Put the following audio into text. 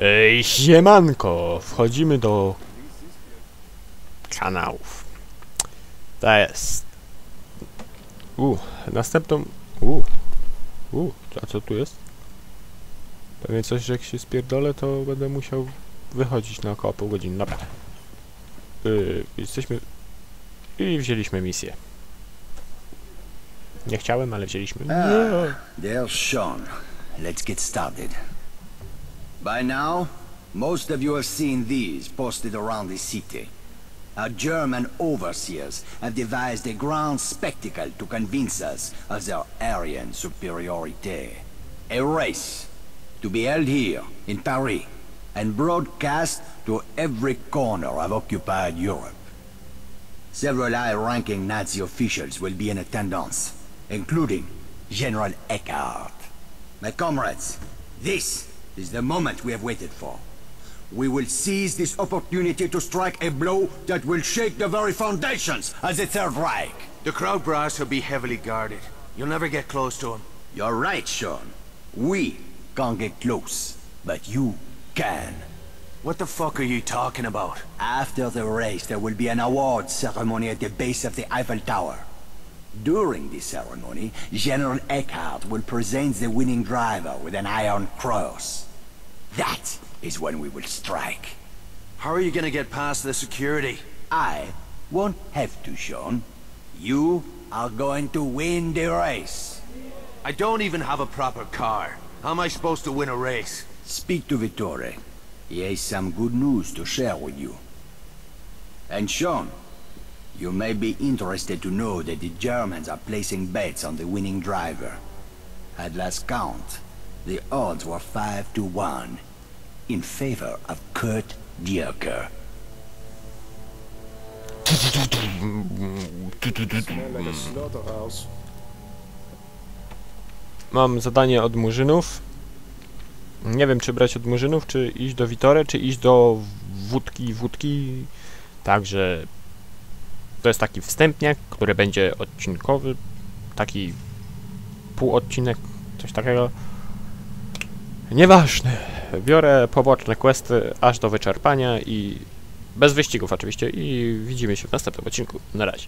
Ej, siemanko! Wchodzimy do kanałów. To jest. U, następną. U, u, a co tu jest? Pewnie coś, że jak się spierdolę, to będę musiał wychodzić na około pół godziny. Dobra. Yy, jesteśmy. I wzięliśmy misję. Nie chciałem, ale wzięliśmy. Ah, there's Sean. Let's get started. By now, most of you have seen these posted around the city. Our German overseers have devised a grand spectacle to convince us of their Aryan superiority. A race to be held here in Paris and broadcast to every corner of occupied Europe. Several high-ranking Nazi officials will be in attendance, including General Eckhart. My comrades, this is the moment we have waited for. We will seize this opportunity to strike a blow that will shake the very foundations of the Third Reich. The crowd brass will be heavily guarded. You'll never get close to him. You're right, Sean. We can't get close, but you can. What the fuck are you talking about? After the race, there will be an award ceremony at the base of the Eiffel Tower. During the ceremony, General Eckhart will present the winning driver with an Iron Cross. That is when we will strike. How are you gonna get past the security? I won't have to, Sean. You are going to win the race. I don't even have a proper car. How am I supposed to win a race? Speak to Vittore. He has some good news to share with you. And Sean, you may be interested to know that the Germans are placing bets on the winning driver. At last count, the odds were 5 to 1 in favor of Kurt Dierker. Mam zadanie od murzynów. Nie wiem, czy brać od murzynów, czy iść do Witore, czy iść do wódki, wódki. Także to jest taki wstępniak, który będzie odcinkowy. Taki półodcinek, coś takiego. Nieważne. Biorę poboczne questy aż do wyczerpania i bez wyścigów oczywiście i widzimy się w następnym odcinku. Na razie.